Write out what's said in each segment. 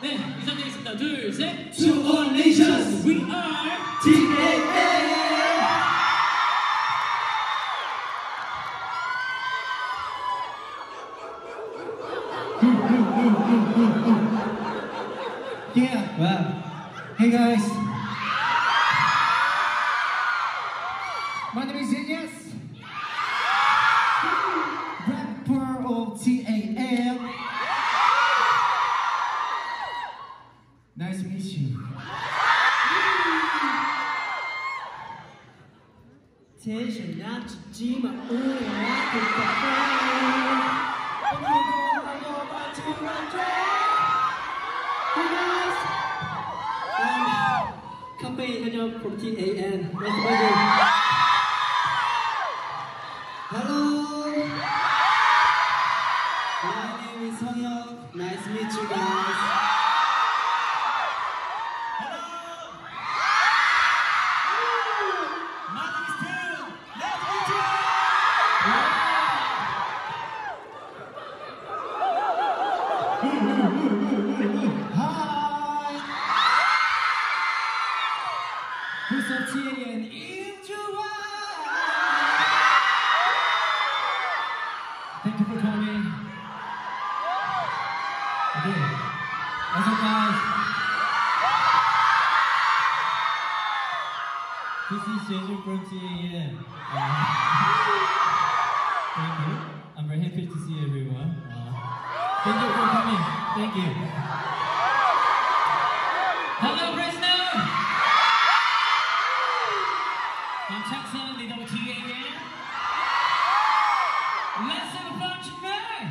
네, 인사드리겠습니다. 둘, 셋. To all nations, we are TAA. yeah, wow. Hey guys. miss you. Tension, not Jima, only rock with the fire. going to go, I go about Hey guys. Come back, I'm from TAN. That's what go. Thank you for coming. Guys? This is from thank you. I'm very happy to see everyone. Thank you for coming. Thank you. Hello, Fresno. I'm Jackson, the of TAN. Let's have a bunch of men.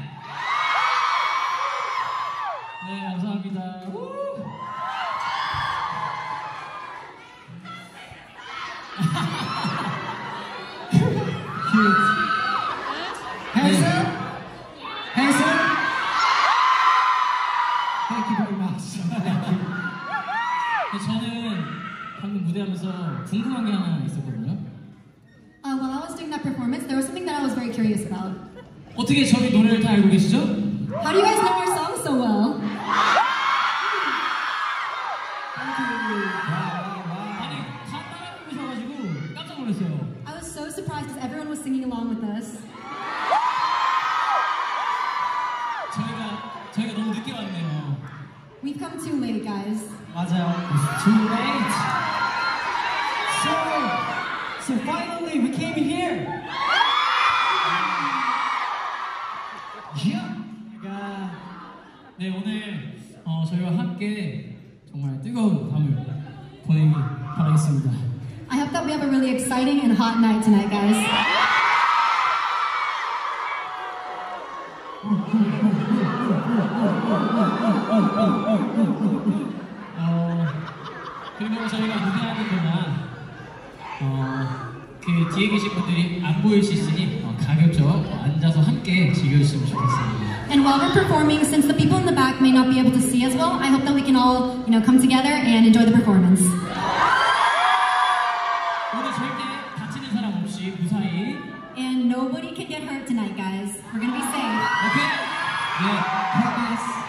네, 감사합니다. Cute. 저는 방금 무대하면서 궁금한 게 하나 있었거든요. Uh, while I was doing that performance, there was something that I was very curious about. 어떻게 저희 노래를 다 알고 계시죠? How do you guys know our song so well? 아니. 다 따라 부르셔가지고 깜짝 놀랐어요. I was so surprised because everyone was singing along with us. 저희가 저희가 너무 늦게 왔네요. We've come too late, guys. 맞아요. It's too late. So, so finally we came here. Yeah. 가 네 오늘 어, 저희와 함께 정말 뜨거운 밤을 보내기 바라겠습니다. I hope that we have a really exciting and hot night tonight, guys. 어, 그리고 저희가 무대하는 동안 어, 그 뒤에 계신 분들이 안 보일 수 있으니 어, 가급적 어, 앉아서 함께 즐겨주시면 좋겠습니다. And while we're performing, since the people in the back may not be able to see as well, I hope that we can all, you know, come together and enjoy the performance. 오늘 절대 다치는 사람 없이 무사히 And nobody can get hurt tonight, guys. We're gonna be safe. 오케이? 네, promise.